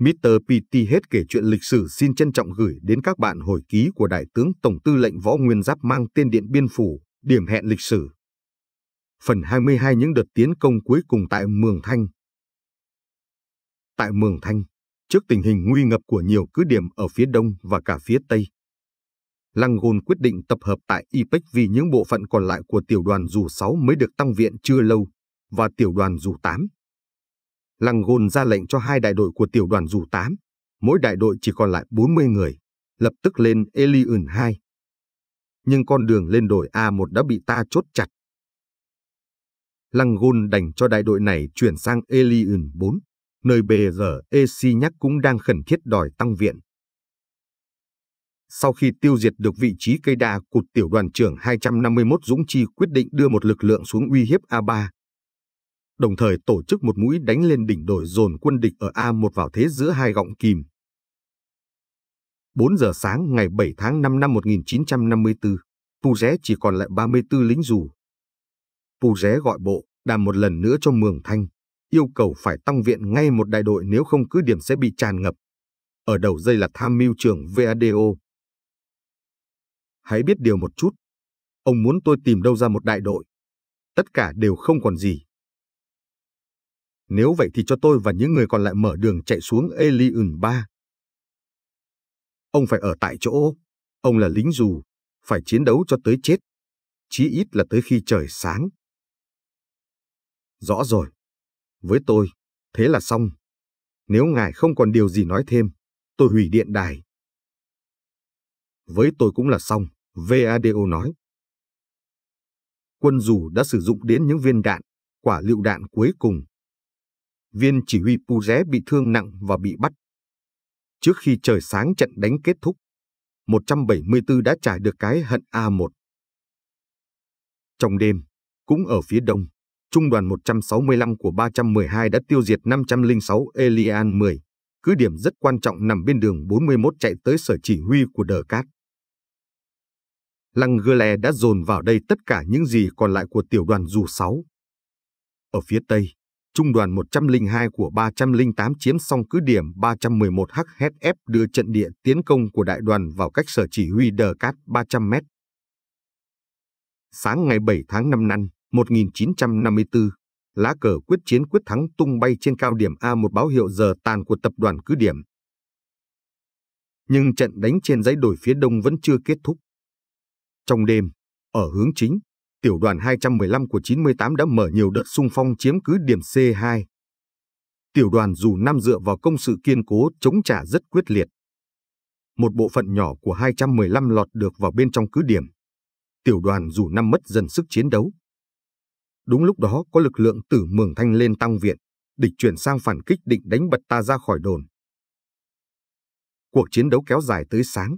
Mr. PT hết kể chuyện lịch sử xin trân trọng gửi đến các bạn hồi ký của Đại tướng Tổng tư lệnh Võ Nguyên Giáp mang tên Điện Biên Phủ, điểm hẹn lịch sử. Phần 22 những đợt tiến công cuối cùng tại Mường Thanh. Tại Mường Thanh, trước tình hình nguy ngập của nhiều cứ điểm ở phía đông và cả phía tây, Lăng Gôn quyết định tập hợp tại IPEC vì những bộ phận còn lại của tiểu đoàn dù 6 mới được tăng viện chưa lâu, và tiểu đoàn dù 8 Lăng Gôn ra lệnh cho hai đại đội của tiểu đoàn dù 8, mỗi đại đội chỉ còn lại 40 người, lập tức lên Eliun 2. Nhưng con đường lên đồi A1 đã bị ta chốt chặt. Lăng Gôn đành cho đại đội này chuyển sang Eliun 4, nơi bề giờ EC nhắc cũng đang khẩn thiết đòi tăng viện. Sau khi tiêu diệt được vị trí cây đa cụt tiểu đoàn trưởng 251 Dũng Chi quyết định đưa một lực lượng xuống uy hiếp A3, đồng thời tổ chức một mũi đánh lên đỉnh đồi dồn quân địch ở A1 vào thế giữa hai gọng kìm. 4 giờ sáng ngày 7 tháng 5 năm 1954, Pugé chỉ còn lại 34 lính dù. Pugé gọi bộ, đàm một lần nữa cho Mường Thanh, yêu cầu phải tăng viện ngay một đại đội nếu không cứ điểm sẽ bị tràn ngập. Ở đầu dây là tham mưu trưởng VADO. Hãy biết điều một chút, ông muốn tôi tìm đâu ra một đại đội. Tất cả đều không còn gì. Nếu vậy thì cho tôi và những người còn lại mở đường chạy xuống Eliun 3. Ông phải ở tại chỗ. Ông là lính dù, phải chiến đấu cho tới chết. Chí ít là tới khi trời sáng. Rõ rồi. Với tôi, thế là xong. Nếu ngài không còn điều gì nói thêm, tôi hủy điện đài. Với tôi cũng là xong, VADO nói. Quân dù đã sử dụng đến những viên đạn, quả lựu đạn cuối cùng viên chỉ huy Puzé bị thương nặng và bị bắt. Trước khi trời sáng trận đánh kết thúc, 174 đã trải được cái hận A1. Trong đêm, cũng ở phía đông, Trung đoàn 165 của 312 đã tiêu diệt 506 Elian 10, cứ điểm rất quan trọng nằm bên đường 41 chạy tới sở chỉ huy của Đờ Cát. Lăng Gơ đã dồn vào đây tất cả những gì còn lại của tiểu đoàn dù 6. Ở phía tây, Trung đoàn 102 của 308 chiếm xong cứ điểm 311 HSF đưa trận địa tiến công của đại đoàn vào cách sở chỉ huy Đờ Cát 300 mét. Sáng ngày 7 tháng 5 năm 1954, lá cờ quyết chiến quyết thắng tung bay trên cao điểm A một báo hiệu giờ tàn của tập đoàn cứ điểm. Nhưng trận đánh trên dãy đồi phía đông vẫn chưa kết thúc. Trong đêm, ở hướng chính, tiểu đoàn 215 của 98 đã mở nhiều đợt xung phong chiếm cứ điểm C2. Tiểu đoàn dù năm dựa vào công sự kiên cố chống trả rất quyết liệt. Một bộ phận nhỏ của 215 lọt được vào bên trong cứ điểm. Tiểu đoàn dù năm mất dần sức chiến đấu. Đúng lúc đó có lực lượng tử Mường Thanh lên tăng viện, địch chuyển sang phản kích định đánh bật ta ra khỏi đồn. Cuộc chiến đấu kéo dài tới sáng.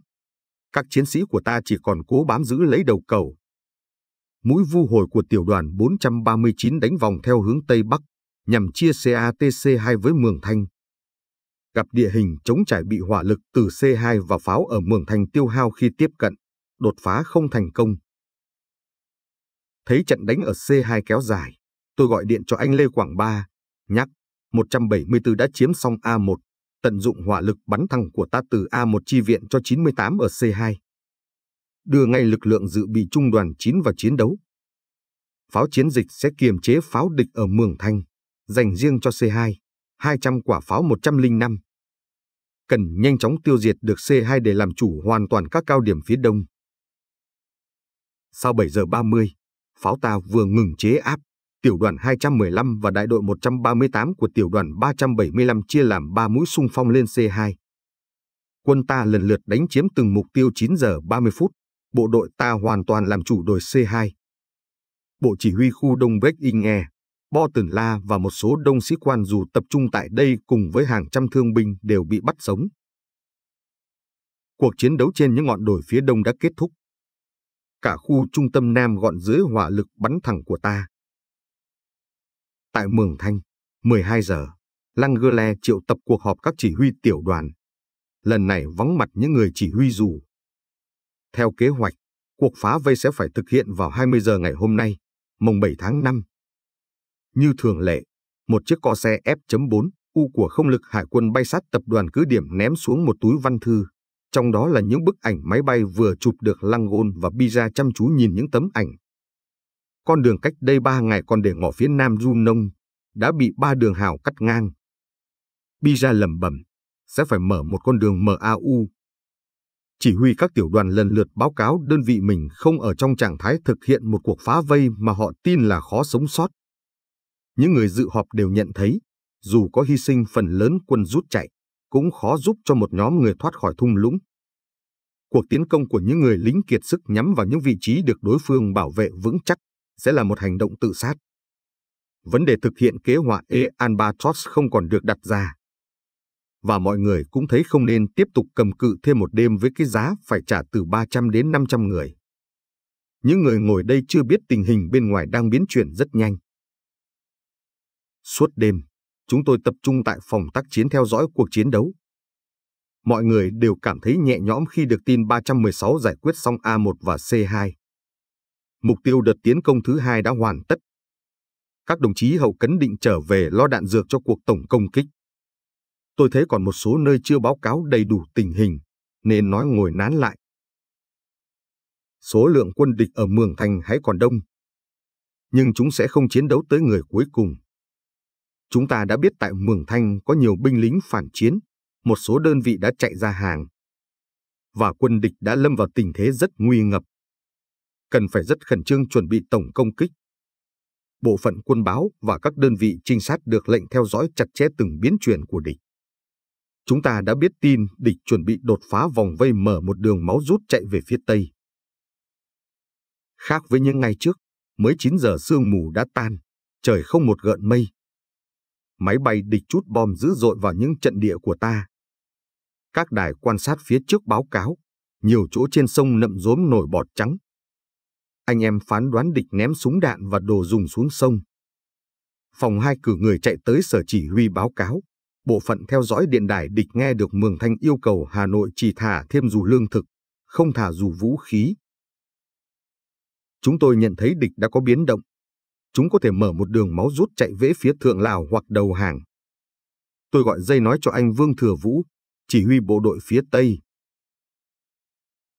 Các chiến sĩ của ta chỉ còn cố bám giữ lấy đầu cầu, mũi vu hồi của tiểu đoàn 439 đánh vòng theo hướng Tây Bắc, nhằm chia CATC-2 với Mường Thanh. Gặp địa hình chống trải bị hỏa lực từ C2 và pháo ở Mường Thanh tiêu hao khi tiếp cận, đột phá không thành công. Thấy trận đánh ở C2 kéo dài, tôi gọi điện cho anh Lê Quảng Ba, nhắc 174 đã chiếm xong A1, tận dụng hỏa lực bắn thẳng của ta từ A1 chi viện cho 98 ở C2 đưa ngay lực lượng dự bị trung đoàn 9 vào chiến đấu. Pháo chiến dịch sẽ kiềm chế pháo địch ở Mường Thanh, dành riêng cho C2, 200 quả pháo 105. Cần nhanh chóng tiêu diệt được C2 để làm chủ hoàn toàn các cao điểm phía đông. Sau 7 giờ 30, pháo ta vừa ngừng chế áp, tiểu đoàn 215 và đại đội 138 của tiểu đoàn 375 chia làm 3 mũi xung phong lên C2. Quân ta lần lượt đánh chiếm từng mục tiêu 9 giờ 30 phút bộ đội ta hoàn toàn làm chủ đồi C2. Bộ chỉ huy khu Đông Bắc Inge, Bo Tần La và một số đông sĩ quan dù tập trung tại đây cùng với hàng trăm thương binh đều bị bắt sống. Cuộc chiến đấu trên những ngọn đồi phía đông đã kết thúc. Cả khu trung tâm Nam gọn dưới hỏa lực bắn thẳng của ta. Tại Mường Thanh, 12 giờ, Lăng Gơ Le triệu tập cuộc họp các chỉ huy tiểu đoàn. Lần này vắng mặt những người chỉ huy dù theo kế hoạch, cuộc phá vây sẽ phải thực hiện vào 20 giờ ngày hôm nay, mùng 7 tháng 5. Như thường lệ, một chiếc co xe F.4 U của không lực hải quân bay sát tập đoàn cứ điểm ném xuống một túi văn thư, trong đó là những bức ảnh máy bay vừa chụp được Lăng Gôn và Biza chăm chú nhìn những tấm ảnh. Con đường cách đây ba ngày còn để ngỏ phía nam Junong đã bị ba đường hào cắt ngang. Biza lẩm bẩm, sẽ phải mở một con đường MAU. Chỉ huy các tiểu đoàn lần lượt báo cáo đơn vị mình không ở trong trạng thái thực hiện một cuộc phá vây mà họ tin là khó sống sót. Những người dự họp đều nhận thấy, dù có hy sinh phần lớn quân rút chạy, cũng khó giúp cho một nhóm người thoát khỏi thung lũng. Cuộc tiến công của những người lính kiệt sức nhắm vào những vị trí được đối phương bảo vệ vững chắc sẽ là một hành động tự sát. Vấn đề thực hiện kế hoạch E Albatross không còn được đặt ra. Và mọi người cũng thấy không nên tiếp tục cầm cự thêm một đêm với cái giá phải trả từ 300 đến 500 người. Những người ngồi đây chưa biết tình hình bên ngoài đang biến chuyển rất nhanh. Suốt đêm, chúng tôi tập trung tại phòng tác chiến theo dõi cuộc chiến đấu. Mọi người đều cảm thấy nhẹ nhõm khi được tin 316 giải quyết xong A1 và C2. Mục tiêu đợt tiến công thứ hai đã hoàn tất. Các đồng chí hậu cấn định trở về lo đạn dược cho cuộc tổng công kích. Tôi thấy còn một số nơi chưa báo cáo đầy đủ tình hình, nên nói ngồi nán lại. Số lượng quân địch ở Mường Thành hãy còn đông. Nhưng chúng sẽ không chiến đấu tới người cuối cùng. Chúng ta đã biết tại Mường Thanh có nhiều binh lính phản chiến, một số đơn vị đã chạy ra hàng. Và quân địch đã lâm vào tình thế rất nguy ngập. Cần phải rất khẩn trương chuẩn bị tổng công kích. Bộ phận quân báo và các đơn vị trinh sát được lệnh theo dõi chặt chẽ từng biến chuyển của địch. Chúng ta đã biết tin địch chuẩn bị đột phá vòng vây mở một đường máu rút chạy về phía Tây. Khác với những ngày trước, mới 9 giờ sương mù đã tan, trời không một gợn mây, máy bay địch chút bom dữ dội vào những trận địa của ta. Các đài quan sát phía trước báo cáo, nhiều chỗ trên sông nậm rốm nổi bọt trắng. Anh em phán đoán địch ném súng đạn và đồ dùng xuống sông. Phòng hai cử người chạy tới sở chỉ huy báo cáo. Bộ phận theo dõi điện đài địch nghe được Mường Thanh yêu cầu Hà Nội chỉ thả thêm dù lương thực, không thả dù vũ khí. Chúng tôi nhận thấy địch đã có biến động, chúng có thể mở một đường máu rút chạy về phía thượng Lào hoặc đầu hàng. Tôi gọi dây nói cho anh Vương Thừa Vũ, chỉ huy bộ đội phía Tây.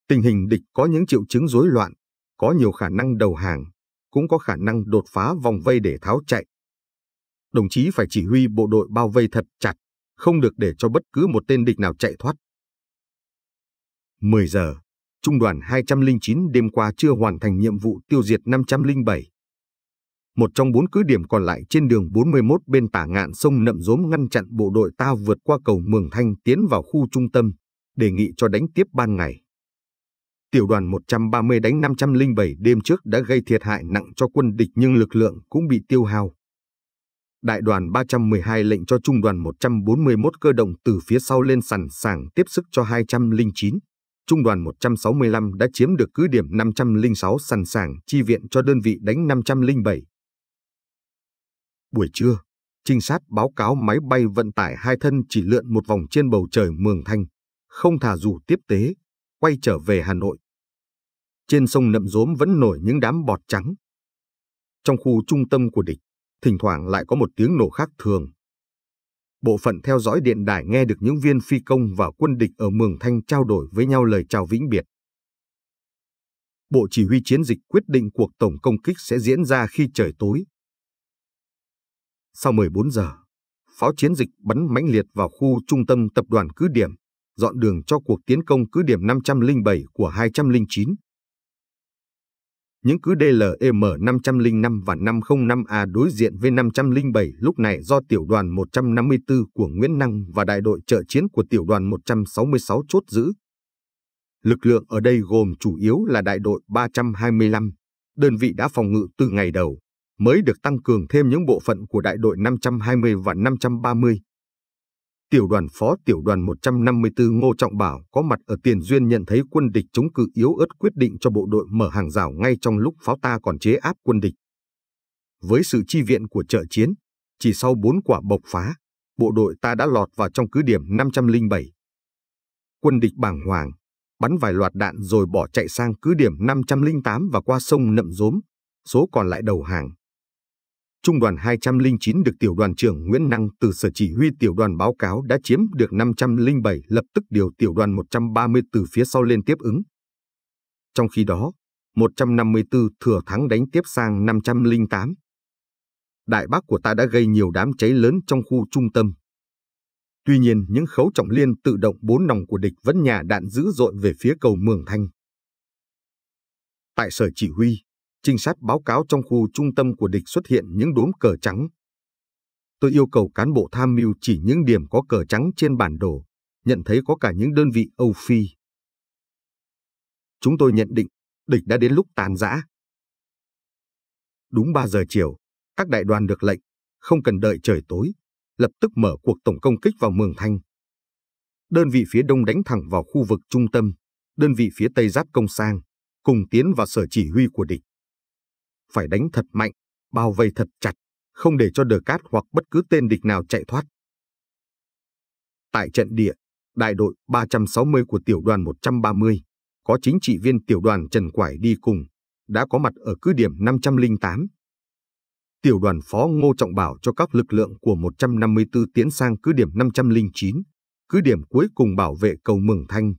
Tình hình địch có những triệu chứng rối loạn, có nhiều khả năng đầu hàng, cũng có khả năng đột phá vòng vây để tháo chạy. Đồng chí phải chỉ huy bộ đội bao vây thật chặt, không được để cho bất cứ một tên địch nào chạy thoát. 10 giờ, Trung đoàn 209 đêm qua chưa hoàn thành nhiệm vụ tiêu diệt 507 một trong bốn cứ điểm còn lại trên đường 41 bên tả ngạn sông Nậm Rốm ngăn chặn bộ đội ta vượt qua cầu Mường Thanh tiến vào khu trung tâm, đề nghị cho đánh tiếp ban ngày. Tiểu đoàn 130 đánh 507 đêm trước đã gây thiệt hại nặng cho quân địch nhưng lực lượng cũng bị tiêu hao. Đại đoàn 312 lệnh cho trung đoàn 141 cơ động từ phía sau lên sẵn sàng tiếp sức cho 209. Trung đoàn 165 đã chiếm được cứ điểm 506 sẵn sàng chi viện cho đơn vị đánh 507. Buổi trưa, trinh sát báo cáo máy bay vận tải hai thân chỉ lượn một vòng trên bầu trời Mường Thanh, không thả dù tiếp tế, quay trở về Hà Nội. Trên sông Nậm Rốm vẫn nổi những đám bọt trắng. Trong khu trung tâm của địch, thỉnh thoảng lại có một tiếng nổ khác thường. Bộ phận theo dõi điện đài nghe được những viên phi công và quân địch ở Mường Thanh trao đổi với nhau lời chào vĩnh biệt. Bộ chỉ huy chiến dịch quyết định cuộc tổng công kích sẽ diễn ra khi trời tối, sau 14 giờ, pháo chiến dịch bắn mãnh liệt vào khu trung tâm tập đoàn cứ điểm, dọn đường cho cuộc tiến công cứ điểm 507 của 209. Những cứ DLM 505 và 505A đối diện với 507 lúc này do tiểu đoàn 154 của Nguyễn Năng và đại đội trợ chiến của tiểu đoàn 166 chốt giữ. Lực lượng ở đây gồm chủ yếu là đại đội 325, đơn vị đã phòng ngự từ ngày đầu mới được tăng cường thêm những bộ phận của đại đội 520 và 530. Tiểu đoàn phó tiểu đoàn 154 Ngô Trọng Bảo có mặt ở Tiền Duyên nhận thấy quân địch chống cự yếu ớt quyết định cho bộ đội mở hàng rào ngay trong lúc pháo ta còn chế áp quân địch. Với sự chi viện của trợ chiến, chỉ sau bốn quả bộc phá, bộ đội ta đã lọt vào trong cứ điểm 507. Quân địch bàng hoàng, bắn vài loạt đạn rồi bỏ chạy sang cứ điểm 508 và qua sông Nậm Rốm, số còn lại đầu hàng. Trung đoàn 209 được tiểu đoàn trưởng Nguyễn Năng từ sở chỉ huy tiểu đoàn báo cáo đã chiếm được 507 lập tức điều tiểu đoàn 130 từ phía sau lên tiếp ứng. Trong khi đó, 154 thừa thắng đánh tiếp sang 508. Đại bác của ta đã gây nhiều đám cháy lớn trong khu trung tâm. Tuy nhiên, những khấu trọng liên tự động bốn nòng của địch vẫn nhả đạn dữ dội về phía cầu Mường Thanh. Tại sở chỉ huy, trinh sát báo cáo trong khu trung tâm của địch xuất hiện những đốm cờ trắng. Tôi yêu cầu cán bộ tham mưu chỉ những điểm có cờ trắng trên bản đồ, nhận thấy có cả những đơn vị Âu Phi. Chúng tôi nhận định địch đã đến lúc tàn giã. Đúng 3 giờ chiều, các đại đoàn được lệnh, không cần đợi trời tối, lập tức mở cuộc tổng công kích vào Mường Thanh. Đơn vị phía đông đánh thẳng vào khu vực trung tâm, đơn vị phía tây giáp công sang, cùng tiến vào sở chỉ huy của địch. Phải đánh thật mạnh, bao vây thật chặt, không để cho đờ cát hoặc bất cứ tên địch nào chạy thoát. Tại trận địa, đại đội 360 của tiểu đoàn 130, có chính trị viên tiểu đoàn Trần Quải đi cùng, đã có mặt ở cứ điểm 508. Tiểu đoàn phó Ngô Trọng Bảo cho các lực lượng của 154 tiến sang cứ điểm 509, cứ điểm cuối cùng bảo vệ cầu Mường Thanh.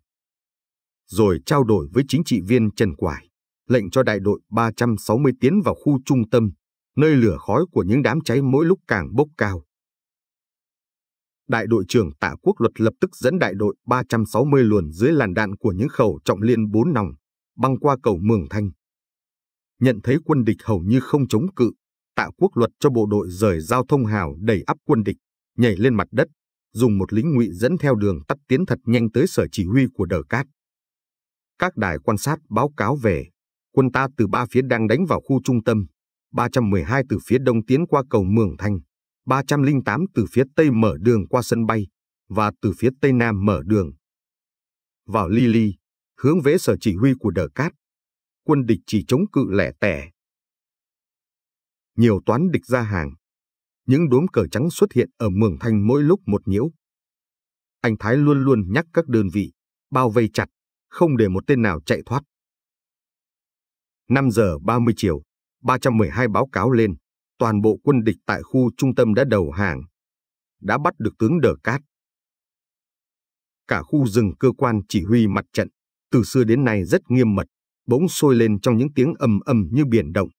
Rồi trao đổi với chính trị viên Trần Quải, lệnh cho đại đội 360 tiến vào khu trung tâm, nơi lửa khói của những đám cháy mỗi lúc càng bốc cao. Đại đội trưởng Tạ Quốc Luật lập tức dẫn đại đội 360 luồn dưới làn đạn của những khẩu trọng liên bốn nòng, băng qua cầu Mường Thanh. Nhận thấy quân địch hầu như không chống cự, Tạ Quốc Luật cho bộ đội rời giao thông hào đẩy áp quân địch, nhảy lên mặt đất, dùng một lính ngụy dẫn theo đường tắt tiến thật nhanh tới sở chỉ huy của Đờ Cát. Các đài quan sát báo cáo về, quân ta từ ba phía đang đánh vào khu trung tâm, 312 từ phía đông tiến qua cầu Mường Thanh, 308 từ phía tây mở đường qua sân bay, và từ phía tây nam mở đường. Vào Lily, hướng về sở chỉ huy của Đờ Cát, quân địch chỉ chống cự lẻ tẻ. Nhiều toán địch ra hàng. Những đốm cờ trắng xuất hiện ở Mường Thanh mỗi lúc một nhiễu. Anh Thái luôn luôn nhắc các đơn vị, bao vây chặt, không để một tên nào chạy thoát. 5 giờ 30 chiều, 312 báo cáo lên, toàn bộ quân địch tại khu trung tâm đã đầu hàng, đã bắt được tướng Đờ Cát. Cả khu rừng cơ quan chỉ huy mặt trận, từ xưa đến nay rất nghiêm mật, bỗng sôi lên trong những tiếng ầm ầm như biển động.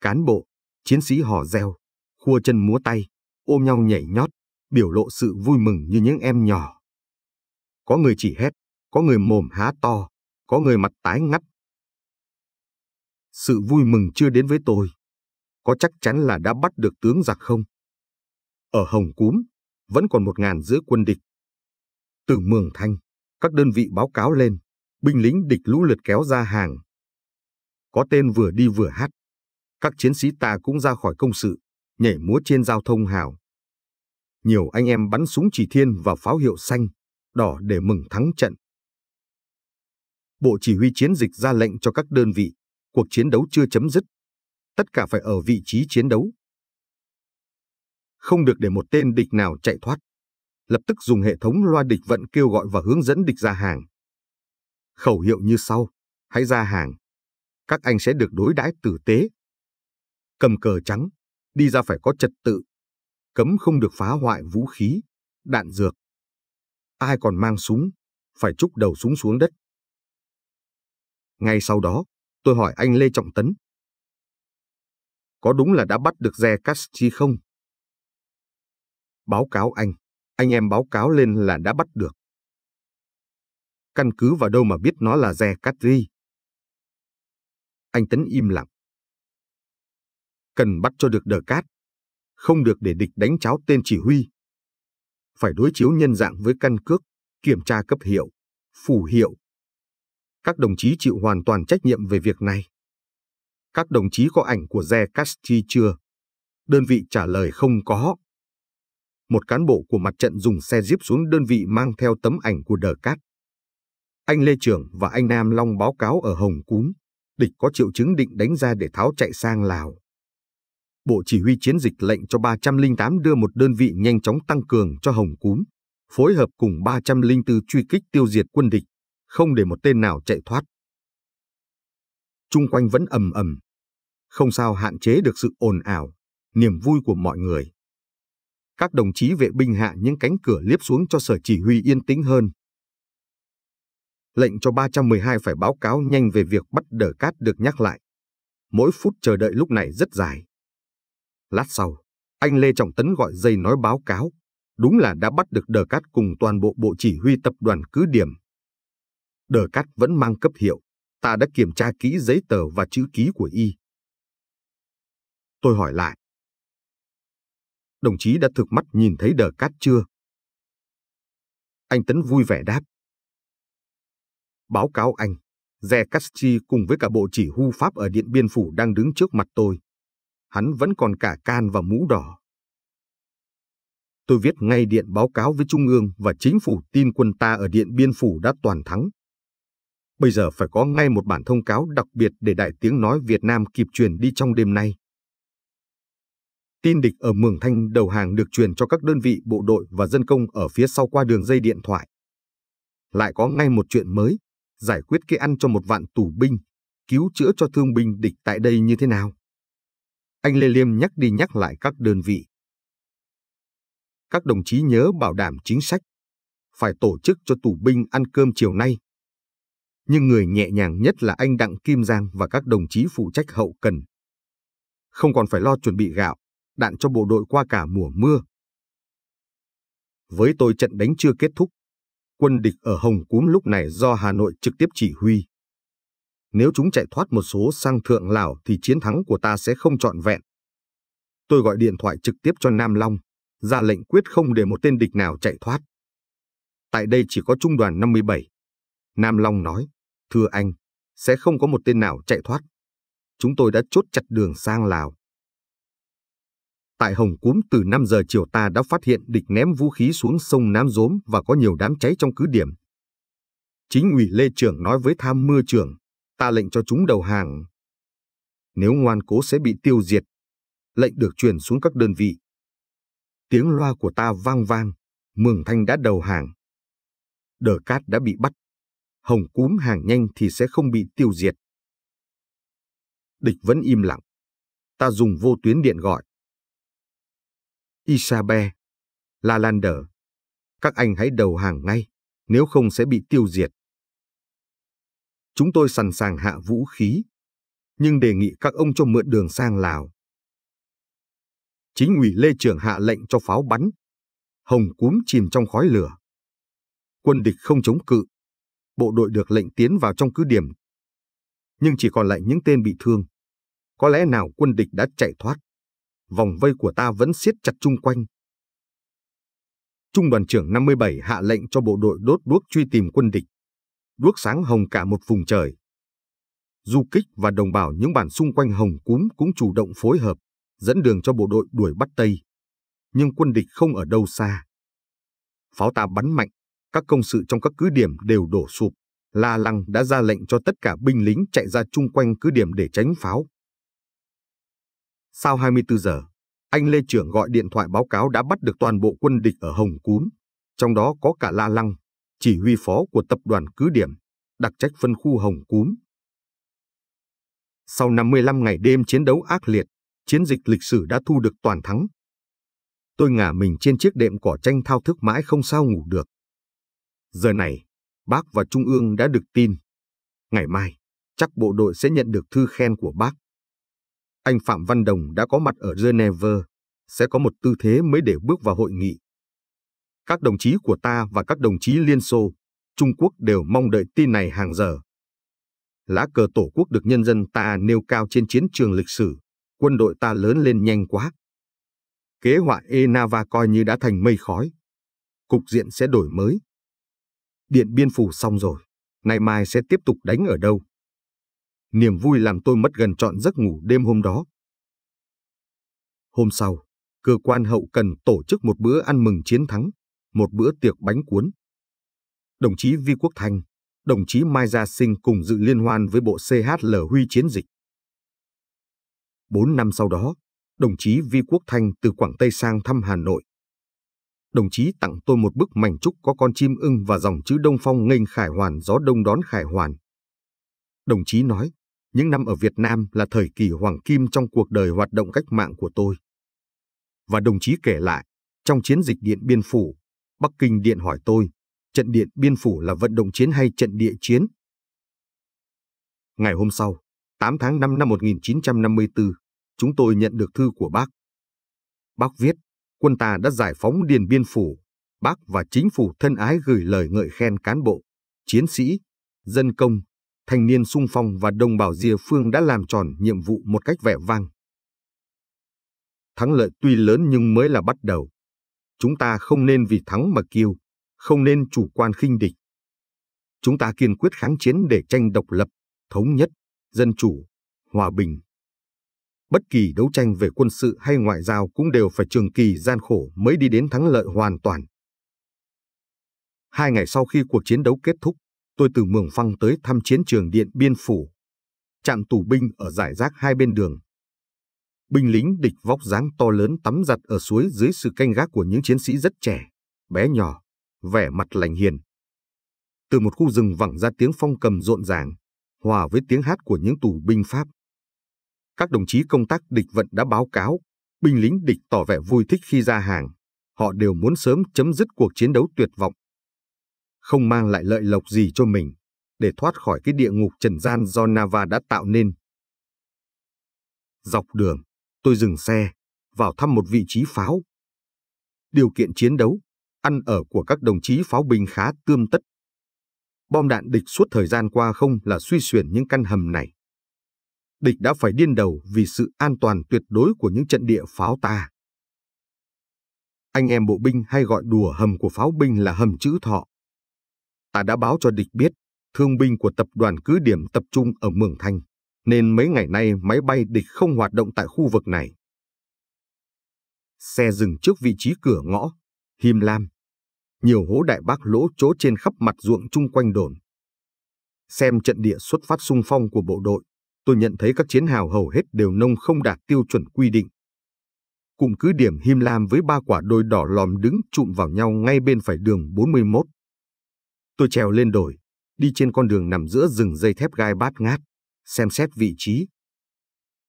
Cán bộ, chiến sĩ hò reo, khua chân múa tay, ôm nhau nhảy nhót, biểu lộ sự vui mừng như những em nhỏ. Có người chỉ hét, có người mồm há to, có người mặt tái ngắt. Sự vui mừng chưa đến với tôi. Có chắc chắn là đã bắt được tướng giặc không? Ở Hồng Cúm, vẫn còn một ngàn giữa quân địch. Từ Mường Thanh, các đơn vị báo cáo lên, binh lính địch lũ lượt kéo ra hàng. Có tên vừa đi vừa hát. Các chiến sĩ ta cũng ra khỏi công sự, nhảy múa trên giao thông hào. Nhiều anh em bắn súng chỉ thiên và pháo hiệu xanh, đỏ để mừng thắng trận. Bộ Chỉ huy chiến dịch ra lệnh cho các đơn vị, cuộc chiến đấu chưa chấm dứt. Tất cả phải ở vị trí chiến đấu. Không được để một tên địch nào chạy thoát. Lập tức dùng hệ thống loa địch vận kêu gọi và hướng dẫn địch ra hàng. Khẩu hiệu như sau, hãy ra hàng. Các anh sẽ được đối đãi tử tế. Cầm cờ trắng, đi ra phải có trật tự. Cấm không được phá hoại vũ khí, đạn dược. Ai còn mang súng, phải trúc đầu súng xuống đất. Ngay sau đó, tôi hỏi anh Lê Trọng Tấn. Có đúng là đã bắt được Re Casti không? Báo cáo anh, anh em báo cáo lên là đã bắt được. Căn cứ vào đâu mà biết nó là Re Casti? Anh Tấn im lặng. Cần bắt cho được đờ cát, không được để địch đánh cháo tên chỉ huy. Phải đối chiếu nhân dạng với căn cước, kiểm tra cấp hiệu, phù hiệu các đồng chí chịu hoàn toàn trách nhiệm về việc này. Các đồng chí có ảnh của Re Casti chưa? Đơn vị trả lời không có. Một cán bộ của mặt trận dùng xe jeep xuống đơn vị mang theo tấm ảnh của Đờ Cát. Anh Lê Trưởng và anh Nam Long báo cáo ở Hồng Cúm, địch có triệu chứng định đánh ra để tháo chạy sang Lào. Bộ Chỉ huy Chiến dịch lệnh cho 308 đưa một đơn vị nhanh chóng tăng cường cho Hồng Cúm, phối hợp cùng 304 truy kích tiêu diệt quân địch không để một tên nào chạy thoát. Trung quanh vẫn ầm ầm, không sao hạn chế được sự ồn ào, niềm vui của mọi người. Các đồng chí vệ binh hạ những cánh cửa liếp xuống cho sở chỉ huy yên tĩnh hơn. Lệnh cho 312 phải báo cáo nhanh về việc bắt đờ cát được nhắc lại. Mỗi phút chờ đợi lúc này rất dài. Lát sau, anh Lê Trọng Tấn gọi dây nói báo cáo. Đúng là đã bắt được đờ cát cùng toàn bộ bộ chỉ huy tập đoàn cứ điểm. Đờ cát vẫn mang cấp hiệu. Ta đã kiểm tra kỹ giấy tờ và chữ ký của y. Tôi hỏi lại. Đồng chí đã thực mắt nhìn thấy đờ cát chưa? Anh Tấn vui vẻ đáp. Báo cáo anh, Ze Castri cùng với cả bộ chỉ huy Pháp ở Điện Biên Phủ đang đứng trước mặt tôi. Hắn vẫn còn cả can và mũ đỏ. Tôi viết ngay điện báo cáo với Trung ương và chính phủ tin quân ta ở Điện Biên Phủ đã toàn thắng. Bây giờ phải có ngay một bản thông cáo đặc biệt để đại tiếng nói Việt Nam kịp truyền đi trong đêm nay. Tin địch ở Mường Thanh đầu hàng được truyền cho các đơn vị bộ đội và dân công ở phía sau qua đường dây điện thoại. Lại có ngay một chuyện mới, giải quyết cái ăn cho một vạn tù binh, cứu chữa cho thương binh địch tại đây như thế nào? Anh Lê Liêm nhắc đi nhắc lại các đơn vị. Các đồng chí nhớ bảo đảm chính sách, phải tổ chức cho tù binh ăn cơm chiều nay. Nhưng người nhẹ nhàng nhất là anh Đặng Kim Giang và các đồng chí phụ trách hậu cần. Không còn phải lo chuẩn bị gạo, đạn cho bộ đội qua cả mùa mưa. Với tôi trận đánh chưa kết thúc, quân địch ở Hồng Cúm lúc này do Hà Nội trực tiếp chỉ huy. Nếu chúng chạy thoát một số sang Thượng Lào thì chiến thắng của ta sẽ không trọn vẹn. Tôi gọi điện thoại trực tiếp cho Nam Long, ra lệnh quyết không để một tên địch nào chạy thoát. Tại đây chỉ có trung đoàn 57. Nam Long nói, thưa anh, sẽ không có một tên nào chạy thoát. Chúng tôi đã chốt chặt đường sang Lào. Tại Hồng Cúm từ 5 giờ chiều ta đã phát hiện địch ném vũ khí xuống sông Nam Dốm và có nhiều đám cháy trong cứ điểm. Chính ủy Lê Trưởng nói với tham mưa trưởng, ta lệnh cho chúng đầu hàng. Nếu ngoan cố sẽ bị tiêu diệt. Lệnh được truyền xuống các đơn vị. Tiếng loa của ta vang vang, Mường Thanh đã đầu hàng. Đờ Cát đã bị bắt. Hồng Cúm hàng nhanh thì sẽ không bị tiêu diệt. Địch vẫn im lặng. Ta dùng vô tuyến điện gọi. Isabe, Lalander. Các anh hãy đầu hàng ngay, nếu không sẽ bị tiêu diệt. Chúng tôi sẵn sàng hạ vũ khí, nhưng đề nghị các ông cho mượn đường sang Lào. Chính ủy Lê Trưởng hạ lệnh cho pháo bắn. Hồng cúm chìm trong khói lửa. Quân địch không chống cự. Bộ đội được lệnh tiến vào trong cứ điểm. Nhưng chỉ còn lại những tên bị thương. Có lẽ nào quân địch đã chạy thoát vòng vây của ta vẫn siết chặt chung quanh. Trung đoàn trưởng 57 hạ lệnh cho bộ đội đốt đuốc truy tìm quân địch. Đuốc sáng hồng cả một vùng trời. Du kích và đồng bào những bản xung quanh hồng cúm cũng chủ động phối hợp, dẫn đường cho bộ đội đuổi bắt Tây. Nhưng quân địch không ở đâu xa. Pháo ta bắn mạnh, các công sự trong các cứ điểm đều đổ sụp. La Lăng đã ra lệnh cho tất cả binh lính chạy ra chung quanh cứ điểm để tránh pháo. Sau 24 giờ, anh Lê Trưởng gọi điện thoại báo cáo đã bắt được toàn bộ quân địch ở Hồng Cúm, trong đó có cả La Lăng, chỉ huy phó của tập đoàn cứ điểm, đặc trách phân khu Hồng Cúm. Sau 55 ngày đêm chiến đấu ác liệt, chiến dịch lịch sử đã thu được toàn thắng. Tôi ngả mình trên chiếc đệm cỏ tranh thao thức mãi không sao ngủ được. Giờ này, bác và Trung ương đã được tin. Ngày mai, chắc bộ đội sẽ nhận được thư khen của bác anh Phạm Văn Đồng đã có mặt ở Geneva, sẽ có một tư thế mới để bước vào hội nghị. Các đồng chí của ta và các đồng chí Liên Xô, Trung Quốc đều mong đợi tin này hàng giờ. Lá cờ tổ quốc được nhân dân ta nêu cao trên chiến trường lịch sử, quân đội ta lớn lên nhanh quá. Kế hoạch Enava coi như đã thành mây khói. Cục diện sẽ đổi mới. Điện biên phủ xong rồi, ngày mai sẽ tiếp tục đánh ở đâu? Niềm vui làm tôi mất gần trọn giấc ngủ đêm hôm đó. Hôm sau, cơ quan hậu cần tổ chức một bữa ăn mừng chiến thắng, một bữa tiệc bánh cuốn. Đồng chí Vi Quốc Thanh, đồng chí Mai Gia Sinh cùng dự liên hoan với bộ CHL Huy chiến dịch. Bốn năm sau đó, đồng chí Vi Quốc Thanh từ Quảng Tây sang thăm Hà Nội. Đồng chí tặng tôi một bức mảnh trúc có con chim ưng và dòng chữ Đông Phong nghênh khải hoàn gió đông đón khải hoàn. Đồng chí nói, những năm ở Việt Nam là thời kỳ hoàng kim trong cuộc đời hoạt động cách mạng của tôi. và đồng chí kể lại, trong chiến dịch Điện Biên Phủ, Bắc Kinh Điện hỏi tôi, trận Điện Biên Phủ là vận động chiến hay trận địa chiến? Ngày hôm sau, 8 tháng 5 năm 1954, chúng tôi nhận được thư của bác. Bác viết, quân ta đã giải phóng Điện Biên Phủ, bác và chính phủ thân ái gửi lời ngợi khen cán bộ, chiến sĩ, dân công, thanh niên sung phong và đồng bào Diệp Phương đã làm tròn nhiệm vụ một cách vẻ vang. Thắng lợi tuy lớn nhưng mới là bắt đầu. Chúng ta không nên vì thắng mà kiêu, không nên chủ quan khinh địch. Chúng ta kiên quyết kháng chiến để tranh độc lập, thống nhất, dân chủ, hòa bình. Bất kỳ đấu tranh về quân sự hay ngoại giao cũng đều phải trường kỳ gian khổ mới đi đến thắng lợi hoàn toàn. Hai ngày sau khi cuộc chiến đấu kết thúc, tôi từ Mường Phăng tới thăm chiến trường Điện Biên Phủ. Trạm tù binh ở giải rác hai bên đường. Binh lính địch vóc dáng to lớn tắm giặt ở suối dưới sự canh gác của những chiến sĩ rất trẻ, bé nhỏ, vẻ mặt lành hiền. Từ một khu rừng vẳng ra tiếng phong cầm rộn ràng, hòa với tiếng hát của những tù binh Pháp. Các đồng chí công tác địch vận đã báo cáo, binh lính địch tỏ vẻ vui thích khi ra hàng. Họ đều muốn sớm chấm dứt cuộc chiến đấu tuyệt vọng không mang lại lợi lộc gì cho mình, để thoát khỏi cái địa ngục trần gian do Nava đã tạo nên. Dọc đường, tôi dừng xe, vào thăm một vị trí pháo. Điều kiện chiến đấu, ăn ở của các đồng chí pháo binh khá tươm tất. Bom đạn địch suốt thời gian qua không là suy xuyển những căn hầm này. Địch đã phải điên đầu vì sự an toàn tuyệt đối của những trận địa pháo ta. Anh em bộ binh hay gọi đùa hầm của pháo binh là hầm chữ thọ ta đã báo cho địch biết thương binh của tập đoàn cứ điểm tập trung ở Mường Thanh, nên mấy ngày nay máy bay địch không hoạt động tại khu vực này. Xe dừng trước vị trí cửa ngõ, Him Lam. Nhiều hố đại bác lỗ chỗ trên khắp mặt ruộng chung quanh đồn. Xem trận địa xuất phát sung phong của bộ đội, tôi nhận thấy các chiến hào hầu hết đều nông không đạt tiêu chuẩn quy định. Cụm cứ điểm Him Lam với ba quả đồi đỏ lòm đứng trụm vào nhau ngay bên phải đường 41. Tôi trèo lên đồi, đi trên con đường nằm giữa rừng dây thép gai bát ngát, xem xét vị trí.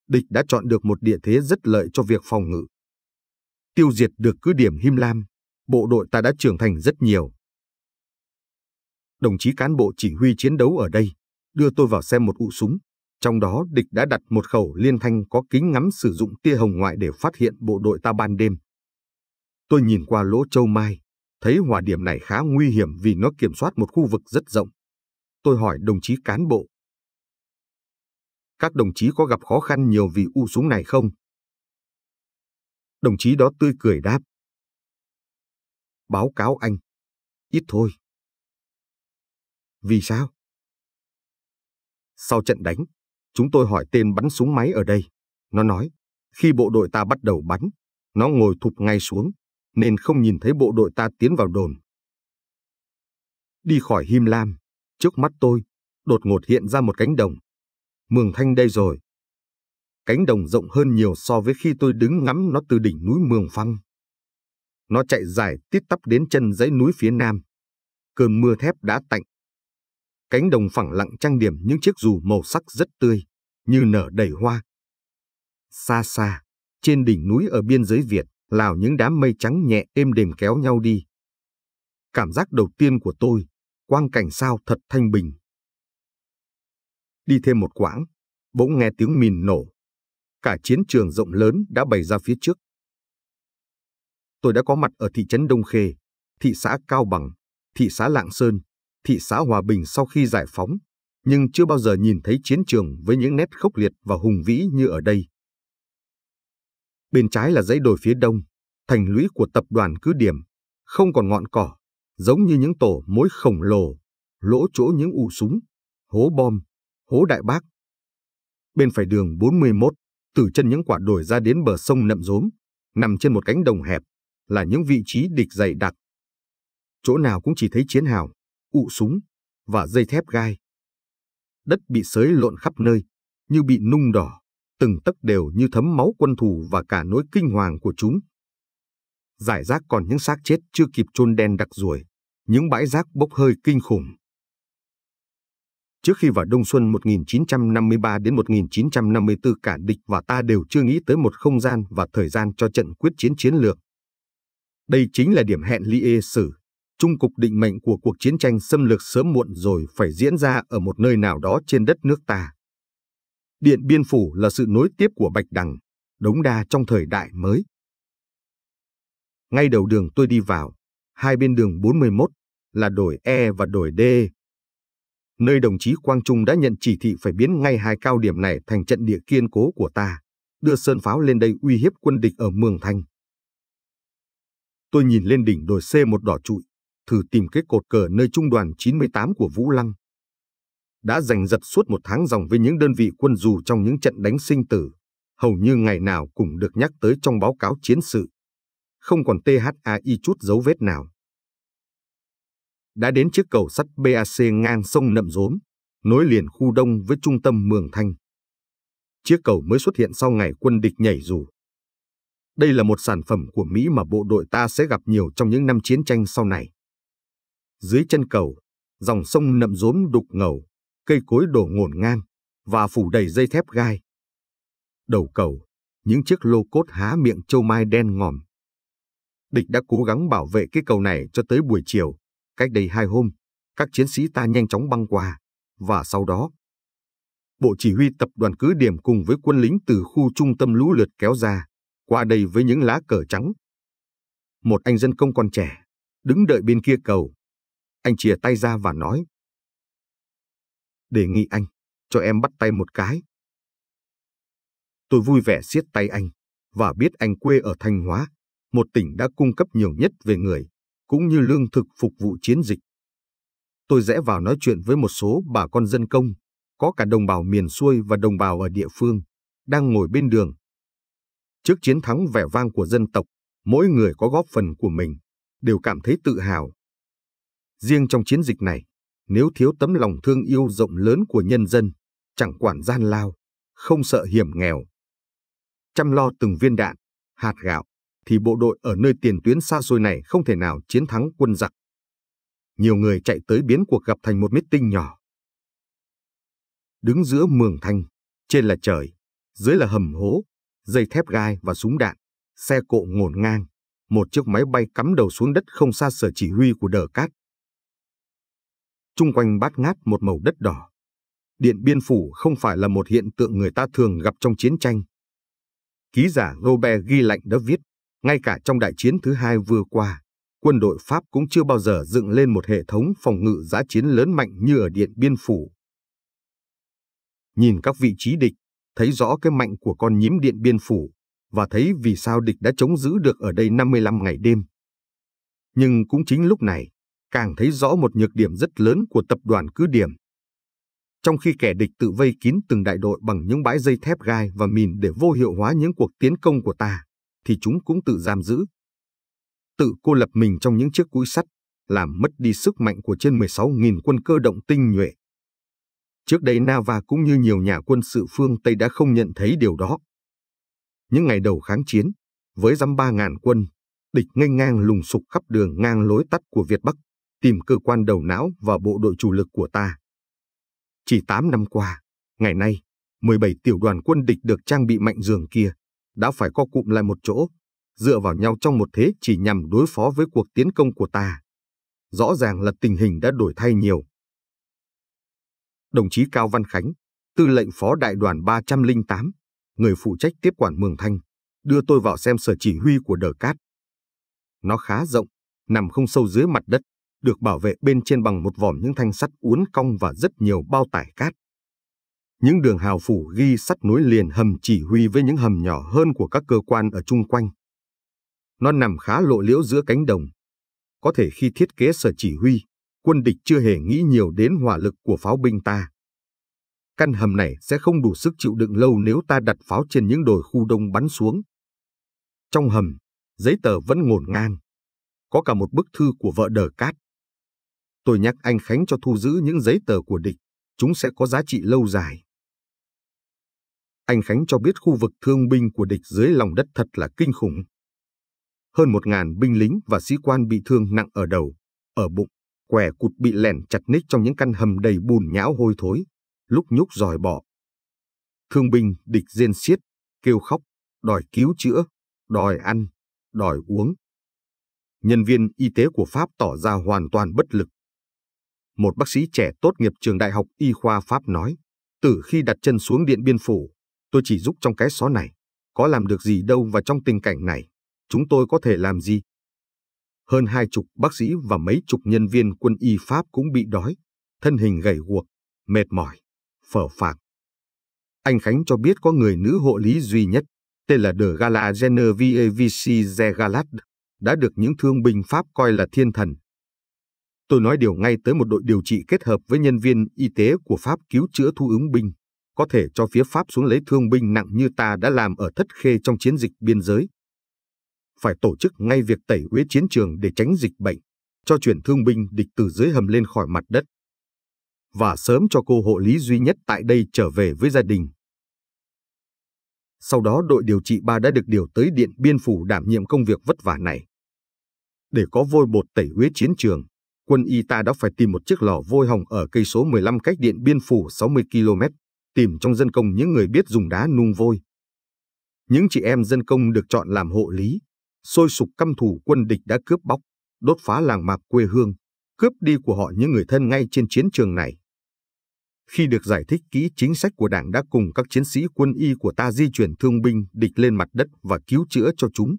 Địch đã chọn được một địa thế rất lợi cho việc phòng ngự. Tiêu diệt được cứ điểm Him Lam, bộ đội ta đã trưởng thành rất nhiều. Đồng chí cán bộ chỉ huy chiến đấu ở đây, đưa tôi vào xem một ụ súng. Trong đó địch đã đặt một khẩu liên thanh có kính ngắm sử dụng tia hồng ngoại để phát hiện bộ đội ta ban đêm. Tôi nhìn qua lỗ châu mai, thấy hỏa điểm này khá nguy hiểm vì nó kiểm soát một khu vực rất rộng. Tôi hỏi đồng chí cán bộ. Các đồng chí có gặp khó khăn nhiều vì u súng này không? Đồng chí đó tươi cười đáp. Báo cáo anh. Ít thôi. Vì sao? Sau trận đánh, chúng tôi hỏi tên bắn súng máy ở đây. Nó nói, khi bộ đội ta bắt đầu bắn, nó ngồi thụp ngay xuống, nên không nhìn thấy bộ đội ta tiến vào đồn. Đi khỏi Him Lam, trước mắt tôi, đột ngột hiện ra một cánh đồng. Mường Thanh đây rồi. Cánh đồng rộng hơn nhiều so với khi tôi đứng ngắm nó từ đỉnh núi Mường Phăng. Nó chạy dài tít tắp đến chân dãy núi phía nam. Cơn mưa thép đã tạnh. Cánh đồng phẳng lặng trang điểm những chiếc dù màu sắc rất tươi, như nở đầy hoa. Xa xa, trên đỉnh núi ở biên giới Việt, lào những đám mây trắng nhẹ êm đềm kéo nhau đi. Cảm giác đầu tiên của tôi, quang cảnh sao thật thanh bình. Đi thêm một quãng, bỗng nghe tiếng mìn nổ. Cả chiến trường rộng lớn đã bày ra phía trước. Tôi đã có mặt ở thị trấn Đông Khê, thị xã Cao Bằng, thị xã Lạng Sơn, thị xã Hòa Bình sau khi giải phóng, nhưng chưa bao giờ nhìn thấy chiến trường với những nét khốc liệt và hùng vĩ như ở đây. Bên trái là dãy đồi phía đông, thành lũy của tập đoàn cứ điểm, không còn ngọn cỏ, giống như những tổ mối khổng lồ, lỗ chỗ những ụ súng, hố bom, hố đại bác. Bên phải đường 41, từ chân những quả đồi ra đến bờ sông nậm rốm, nằm trên một cánh đồng hẹp, là những vị trí địch dày đặc. Chỗ nào cũng chỉ thấy chiến hào, ụ súng và dây thép gai. Đất bị sới lộn khắp nơi, như bị nung đỏ từng tấc đều như thấm máu quân thù và cả nỗi kinh hoàng của chúng. Giải rác còn những xác chết chưa kịp chôn đen đặc ruồi, những bãi rác bốc hơi kinh khủng. Trước khi vào Đông Xuân 1953 đến 1954 cả địch và ta đều chưa nghĩ tới một không gian và thời gian cho trận quyết chiến chiến lược. Đây chính là điểm hẹn ly ê sử, trung cục định mệnh của cuộc chiến tranh xâm lược sớm muộn rồi phải diễn ra ở một nơi nào đó trên đất nước ta. Điện Biên Phủ là sự nối tiếp của Bạch Đằng, Đống Đa trong thời đại mới. Ngay đầu đường tôi đi vào, hai bên đường 41 là đồi E và đồi D. Nơi đồng chí Quang Trung đã nhận chỉ thị phải biến ngay hai cao điểm này thành trận địa kiên cố của ta, đưa sơn pháo lên đây uy hiếp quân địch ở Mường Thanh. Tôi nhìn lên đỉnh đồi C một đỏ trụi, thử tìm cái cột cờ nơi trung đoàn 98 của Vũ Lăng. Đã giành giật suốt một tháng dòng với những đơn vị quân dù trong những trận đánh sinh tử, hầu như ngày nào cũng được nhắc tới trong báo cáo chiến sự. Không còn THAI chút dấu vết nào. Đã đến chiếc cầu sắt BAC ngang sông Nậm Rốm, nối liền khu đông với trung tâm Mường Thanh. Chiếc cầu mới xuất hiện sau ngày quân địch nhảy dù. Đây là một sản phẩm của Mỹ mà bộ đội ta sẽ gặp nhiều trong những năm chiến tranh sau này. Dưới chân cầu, dòng sông nậm rốm đục ngầu, cây cối đổ ngổn ngang và phủ đầy dây thép gai. Đầu cầu, những chiếc lô cốt há miệng châu mai đen ngòm. Địch đã cố gắng bảo vệ cái cầu này cho tới buổi chiều. Cách đây hai hôm, các chiến sĩ ta nhanh chóng băng qua, và sau đó, Bộ chỉ huy tập đoàn cứ điểm cùng với quân lính từ khu trung tâm lũ lượt kéo ra, qua đây với những lá cờ trắng. Một anh dân công còn trẻ, đứng đợi bên kia cầu. Anh chìa tay ra và nói. Đề nghị anh, cho em bắt tay một cái. Tôi vui vẻ siết tay anh, và biết anh quê ở Thanh Hóa, một tỉnh đã cung cấp nhiều nhất về người, cũng như lương thực phục vụ chiến dịch. Tôi rẽ vào nói chuyện với một số bà con dân công, có cả đồng bào miền xuôi và đồng bào ở địa phương, đang ngồi bên đường, Trước chiến thắng vẻ vang của dân tộc, mỗi người có góp phần của mình, đều cảm thấy tự hào. Riêng trong chiến dịch này, nếu thiếu tấm lòng thương yêu rộng lớn của nhân dân, chẳng quản gian lao, không sợ hiểm nghèo. Chăm lo từng viên đạn, hạt gạo, thì bộ đội ở nơi tiền tuyến xa xôi này không thể nào chiến thắng quân giặc. Nhiều người chạy tới biến cuộc gặp thành một meeting nhỏ. Đứng giữa mường thanh, trên là trời, dưới là hầm hố, dây thép gai và súng đạn, xe cộ ngổn ngang, một chiếc máy bay cắm đầu xuống đất không xa sở chỉ huy của đờ cát chung quanh bát ngát một màu đất đỏ. Điện Biên Phủ không phải là một hiện tượng người ta thường gặp trong chiến tranh. Ký giả Robert ghi lạnh đã viết, ngay cả trong đại chiến thứ hai vừa qua, quân đội Pháp cũng chưa bao giờ dựng lên một hệ thống phòng ngự giá chiến lớn mạnh như ở Điện Biên Phủ. Nhìn các vị trí địch, thấy rõ cái mạnh của con nhím điện biên phủ và thấy vì sao địch đã chống giữ được ở đây 55 ngày đêm. Nhưng cũng chính lúc này, càng thấy rõ một nhược điểm rất lớn của tập đoàn cứ điểm. Trong khi kẻ địch tự vây kín từng đại đội bằng những bãi dây thép gai và mìn để vô hiệu hóa những cuộc tiến công của ta, thì chúng cũng tự giam giữ. Tự cô lập mình trong những chiếc cúi sắt, làm mất đi sức mạnh của trên 16.000 quân cơ động tinh nhuệ Trước đây Nava cũng như nhiều nhà quân sự phương Tây đã không nhận thấy điều đó. Những ngày đầu kháng chiến, với dăm ba ngàn quân, địch nghênh ngang lùng sục khắp đường ngang lối tắt của Việt Bắc, tìm cơ quan đầu não và bộ đội chủ lực của ta. Chỉ 8 năm qua, ngày nay, 17 tiểu đoàn quân địch được trang bị mạnh dường kia, đã phải co cụm lại một chỗ, dựa vào nhau trong một thế chỉ nhằm đối phó với cuộc tiến công của ta. Rõ ràng là tình hình đã đổi thay nhiều đồng chí Cao Văn Khánh, tư lệnh phó đại đoàn 308, người phụ trách tiếp quản Mường Thanh, đưa tôi vào xem sở chỉ huy của đờ cát. Nó khá rộng, nằm không sâu dưới mặt đất, được bảo vệ bên trên bằng một vòm những thanh sắt uốn cong và rất nhiều bao tải cát. Những đường hào phủ ghi sắt nối liền hầm chỉ huy với những hầm nhỏ hơn của các cơ quan ở chung quanh. Nó nằm khá lộ liễu giữa cánh đồng. Có thể khi thiết kế sở chỉ huy, quân địch chưa hề nghĩ nhiều đến hỏa lực của pháo binh ta. Căn hầm này sẽ không đủ sức chịu đựng lâu nếu ta đặt pháo trên những đồi khu đông bắn xuống. Trong hầm, giấy tờ vẫn ngổn ngang. Có cả một bức thư của vợ đờ cát. Tôi nhắc anh Khánh cho thu giữ những giấy tờ của địch, chúng sẽ có giá trị lâu dài. Anh Khánh cho biết khu vực thương binh của địch dưới lòng đất thật là kinh khủng. Hơn một ngàn binh lính và sĩ quan bị thương nặng ở đầu, ở bụng, què cụt bị lẻn chặt ních trong những căn hầm đầy bùn nhão hôi thối, lúc nhúc dòi bọ. Thương binh địch rên xiết, kêu khóc, đòi cứu chữa, đòi ăn, đòi uống. Nhân viên y tế của Pháp tỏ ra hoàn toàn bất lực. Một bác sĩ trẻ tốt nghiệp trường đại học y khoa Pháp nói, từ khi đặt chân xuống Điện Biên Phủ, tôi chỉ giúp trong cái xó này, có làm được gì đâu và trong tình cảnh này, chúng tôi có thể làm gì? Hơn hai chục bác sĩ và mấy chục nhân viên quân y Pháp cũng bị đói, thân hình gầy guộc, mệt mỏi, phở phạc. Anh Khánh cho biết có người nữ hộ lý duy nhất, tên là De Gala Genevieve Galat, đã được những thương binh Pháp coi là thiên thần. Tôi nói điều ngay tới một đội điều trị kết hợp với nhân viên y tế của Pháp cứu chữa thu ứng binh, có thể cho phía Pháp xuống lấy thương binh nặng như ta đã làm ở Thất Khê trong chiến dịch biên giới. Phải tổ chức ngay việc tẩy uế chiến trường để tránh dịch bệnh, cho chuyển thương binh địch từ dưới hầm lên khỏi mặt đất. Và sớm cho cô hộ lý duy nhất tại đây trở về với gia đình. Sau đó đội điều trị ba đã được điều tới Điện Biên Phủ đảm nhiệm công việc vất vả này. Để có vôi bột tẩy uế chiến trường, quân y ta đã phải tìm một chiếc lò vôi hồng ở cây số 15 cách Điện Biên Phủ 60 km, tìm trong dân công những người biết dùng đá nung vôi. Những chị em dân công được chọn làm hộ lý, sôi sục căm thù quân địch đã cướp bóc, đốt phá làng mạc quê hương, cướp đi của họ những người thân ngay trên chiến trường này. Khi được giải thích kỹ chính sách của Đảng đã cùng các chiến sĩ quân y của ta di chuyển thương binh địch lên mặt đất và cứu chữa cho chúng.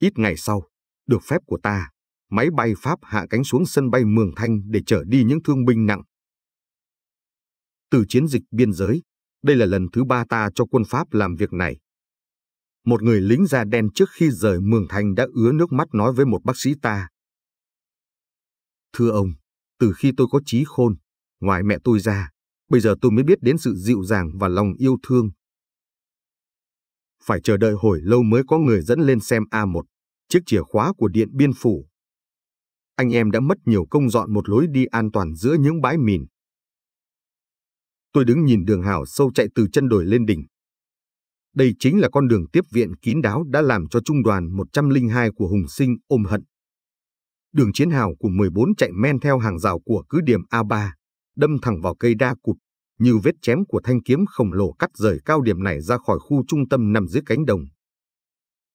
Ít ngày sau, được phép của ta, máy bay Pháp hạ cánh xuống sân bay Mường Thanh để chở đi những thương binh nặng. Từ chiến dịch biên giới, đây là lần thứ ba ta cho quân Pháp làm việc này. Một người lính da đen trước khi rời Mường Thanh đã ứa nước mắt nói với một bác sĩ ta. Thưa ông, từ khi tôi có trí khôn, ngoài mẹ tôi ra, bây giờ tôi mới biết đến sự dịu dàng và lòng yêu thương. Phải chờ đợi hồi lâu mới có người dẫn lên xem A1, chiếc chìa khóa của Điện Biên Phủ. Anh em đã mất nhiều công dọn một lối đi an toàn giữa những bãi mìn. Tôi đứng nhìn đường hào sâu chạy từ chân đồi lên đỉnh. Đây chính là con đường tiếp viện kín đáo đã làm cho trung đoàn 102 của Hùng Sinh ôm hận. Đường chiến hào của 14 chạy men theo hàng rào của cứ điểm A3, đâm thẳng vào cây đa cụt, như vết chém của thanh kiếm khổng lồ cắt rời cao điểm này ra khỏi khu trung tâm nằm dưới cánh đồng.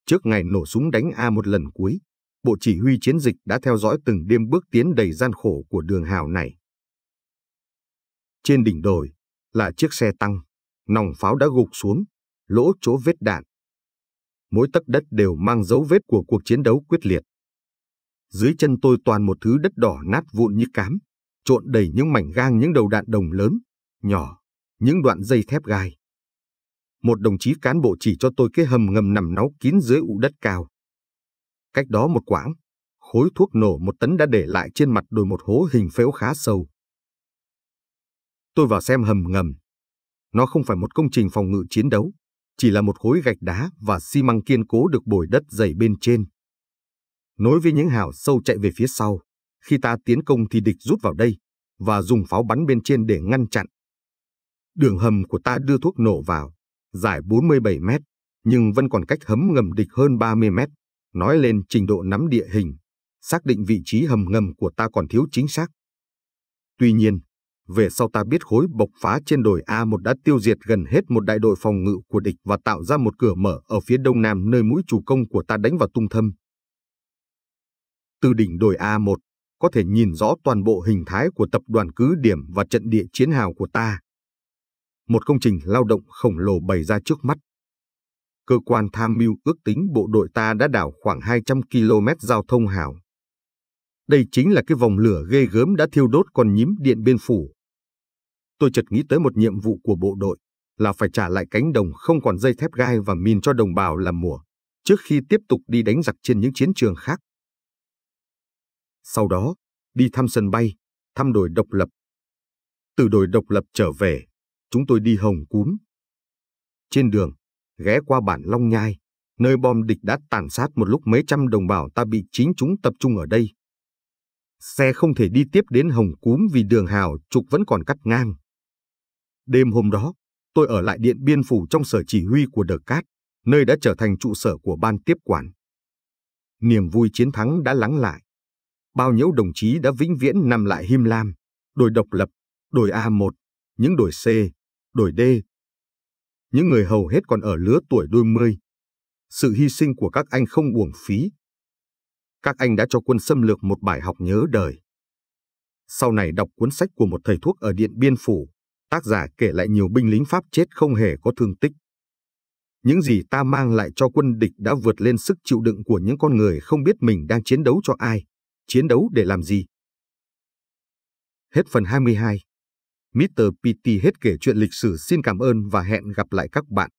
Trước ngày nổ súng đánh A một lần cuối, Bộ Chỉ huy Chiến dịch đã theo dõi từng đêm bước tiến đầy gian khổ của đường hào này. Trên đỉnh đồi là chiếc xe tăng, nòng pháo đã gục xuống, lỗ chỗ vết đạn. Mỗi tấc đất đều mang dấu vết của cuộc chiến đấu quyết liệt. Dưới chân tôi toàn một thứ đất đỏ nát vụn như cám, trộn đầy những mảnh gang những đầu đạn đồng lớn, nhỏ, những đoạn dây thép gai. Một đồng chí cán bộ chỉ cho tôi cái hầm ngầm nằm náu kín dưới ụ đất cao. Cách đó một quãng, khối thuốc nổ một tấn đã để lại trên mặt đồi một hố hình phễu khá sâu. Tôi vào xem hầm ngầm. Nó không phải một công trình phòng ngự chiến đấu, chỉ là một khối gạch đá và xi măng kiên cố được bồi đất dày bên trên. Nối với những hào sâu chạy về phía sau, khi ta tiến công thì địch rút vào đây và dùng pháo bắn bên trên để ngăn chặn. Đường hầm của ta đưa thuốc nổ vào, dài 47 mét, nhưng vẫn còn cách hấm ngầm địch hơn 30 mét, nói lên trình độ nắm địa hình, xác định vị trí hầm ngầm của ta còn thiếu chính xác. Tuy nhiên, về sau ta biết khối bộc phá trên đồi A1 đã tiêu diệt gần hết một đại đội phòng ngự của địch và tạo ra một cửa mở ở phía đông nam nơi mũi chủ công của ta đánh vào tung thâm. Từ đỉnh đồi A1, có thể nhìn rõ toàn bộ hình thái của tập đoàn cứ điểm và trận địa chiến hào của ta. Một công trình lao động khổng lồ bày ra trước mắt. Cơ quan tham mưu ước tính bộ đội ta đã đảo khoảng 200 km giao thông hào. Đây chính là cái vòng lửa ghê gớm đã thiêu đốt con nhím điện biên phủ. Tôi chợt nghĩ tới một nhiệm vụ của bộ đội là phải trả lại cánh đồng không còn dây thép gai và min cho đồng bào làm mùa, trước khi tiếp tục đi đánh giặc trên những chiến trường khác. Sau đó, đi thăm sân bay, thăm đồi độc lập. Từ đồi độc lập trở về, chúng tôi đi Hồng Cúm. Trên đường, ghé qua bản Long Nhai, nơi bom địch đã tàn sát một lúc mấy trăm đồng bào ta bị chính chúng tập trung ở đây. Xe không thể đi tiếp đến Hồng Cúm vì đường hào trục vẫn còn cắt ngang. Đêm hôm đó, tôi ở lại Điện Biên Phủ trong sở chỉ huy của Đờ Cát, nơi đã trở thành trụ sở của ban tiếp quản. Niềm vui chiến thắng đã lắng lại. bao nhiêu đồng chí đã vĩnh viễn nằm lại Him Lam, đồi độc lập, đồi A1, những đồi C, đồi D. Những người hầu hết còn ở lứa tuổi đôi mươi. Sự hy sinh của các anh không uổng phí. Các anh đã cho quân xâm lược một bài học nhớ đời. Sau này đọc cuốn sách của một thầy thuốc ở Điện Biên Phủ, tác giả kể lại nhiều binh lính Pháp chết không hề có thương tích. Những gì ta mang lại cho quân địch đã vượt lên sức chịu đựng của những con người không biết mình đang chiến đấu cho ai, chiến đấu để làm gì. Hết phần 22. Mr. PT hết kể chuyện lịch sử xin cảm ơn và hẹn gặp lại các bạn.